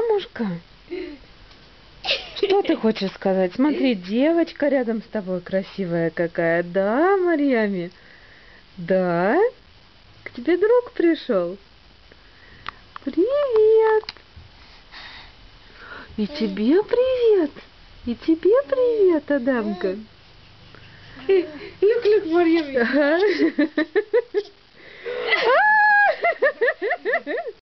Мамушка, Что ты хочешь сказать? Смотри, девочка рядом с тобой красивая какая. Да, Марьями? Да? К тебе друг пришел? Привет! И тебе привет! И тебе привет, Адамка! Look, look, Марьями! Ага.